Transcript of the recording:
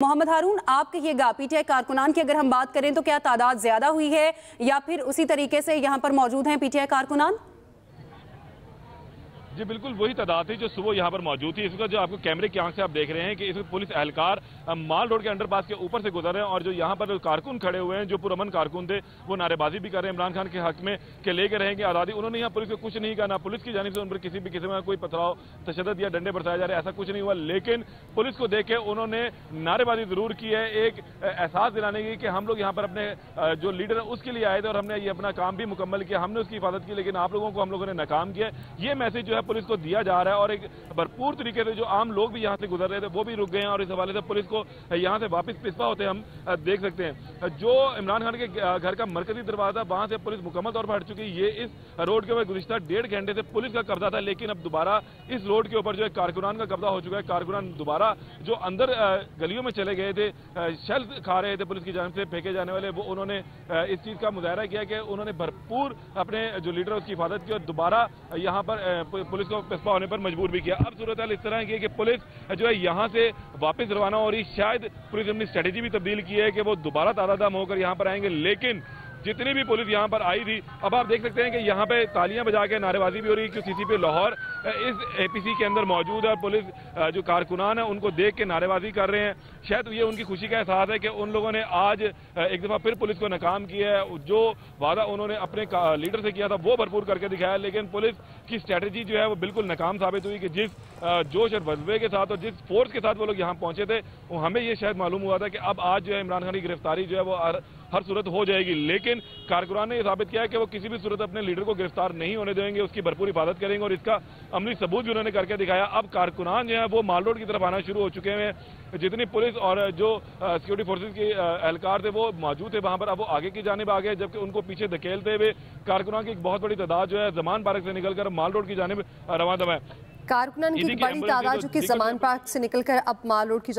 मोहम्मद हारून आप कहिएगा पीटीआई कारकुनान की अगर हम बात करें तो क्या तादाद ज़्यादा हुई है या फिर उसी तरीके से यहाँ पर मौजूद हैं पीटीआई कारकुनान? जी, बिल्कुल वही तादाद थी जो सुबह यहाँ पर मौजूद थी। इसका जो आपको कैमरे की आँख से आप देख रहे हैं कि इसमें पुलिस एहलकार माल रोड के अंडरपास के ऊपर से गुजर रहे हैं और जो यहाँ पर कारकुन खड़े हुए हैं, जो पुरमन कारकुन थे, वो नारेबाजी भी कर रहे हैं। इमरान खान के हक में के लेके रहेंगे आज़ादी। उन्होंने यहाँ पुलिस को कुछ नहीं कहा, ना पुलिस की जानी से उन पर किसी भी किस्म का कोई पथराव तशद या डंडे बरसाए जा रहे ऐसा कुछ नहीं हुआ, लेकिन पुलिस को देख के उन्होंने नारेबाजी ज़रूर की है। एक एहसास दिलाने की कि हम लोग यहाँ पर अपने जो लीडर है उसके लिए आए थे और हमने ये अपना काम भी मुकम्मल किया, हमने उसकी हिफाजत की, लेकिन आप लोगों को हम लोगों ने नाकाम किया। ये मैसेज जो है पुलिस को दिया जा रहा है और एक भरपूर तरीके से जो आम लोग भी यहाँ से गुजर रहे थे, वो भी रुक गए हैं और इस हवाले से पुलिस को यहाँ से वापस पिस्पा होते हम देख सकते हैं। जो इमरान खान के घर का मरकजी दरवाज़ा, वहाँ से पुलिस मुकम्मल तौर पर हट चुकी है। ये इस रोड के ऊपर गुजशत डेढ़ घंटे से पुलिस का कब्जा था, लेकिन अब दोबारा इस रोड के ऊपर जो है कारकुनान का कब्जा हो चुका है। कारकुनान दोबारा जो अंदर गलियों में चले गए थे शेल खा रहे थे पुलिस की जानब से, फेंके जाने वाले, वो उन्होंने इस चीज़ का मुजाहरा किया कि उन्होंने भरपूर अपने जो लीडर उसकी हिफाजत की और दोबारा यहाँ पर पुलिस को पिस्पा होने पर मजबूर भी किया। अब सूरत इस तरह की है कि पुलिस जो है यहाँ से वापस रवाना हो रही शायद पुलिस ने अपनी स्ट्रेटेजी भी तब्दील की है कि वो दोबारा तादादम होकर यहाँ पर आएँगे, लेकिन जितनी भी पुलिस यहाँ पर आई थी, अब आप देख सकते हैं कि यहाँ पे तालियाँ बजा के नारेबाजी भी हो रही है, क्योंकि सीसीपी लाहौर इस एपीसी के अंदर मौजूद है और पुलिस जो कारकुनान है, उनको देख के नारेबाजी कर रहे हैं। शायद ये उनकी खुशी का एहसास है कि उन लोगों ने आज एक दफ़ा फिर पुलिस को नाकाम किया है। जो वादा उन्होंने अपने लीडर से किया था, वो भरपूर करके दिखाया लेकिन पुलिस की स्ट्रैटेजी जो है, वो बिल्कुल नाकाम साबित हुई कि जिस जोश और वजबे के साथ और जिस फोर्स के साथ वो लोग यहाँ पहुँचे थे हमें ये शायद मालूम हुआ था कि अब आज जो है, इमरान खान की गिरफ्तारी जो है, वो हर सूरत हो जाएगी। लेकिन कारकुनान ने यह साबित किया है कि वो किसी भी सूरत अपने लीडर को गिरफ़्तार नहीं होने देंगे, उसकी भरपूर हिफाजत करेंगे और इसका अमली सबूत भी उन्होंने करके दिखाया। अब कारकुनान जो है वो माल रोड की तरफ़ आना शुरू हो चुके हैं। जितनी पुलिस और जो सिक्योरिटी फोर्सेज के एहलकार थे वो मौजूद थे वहाँ पर। अब वो आगे की जानब आ गए जबकि उनको पीछे धकेलते हुए कारकुनान की एक बहुत बड़ी तादाद जो है जमान पार्क से निकलकर माल रोड की जानब रवा दवा है कारकुनान की बड़ी तादाद जो कि जमान पार्क से निकलकर अब माल रोड की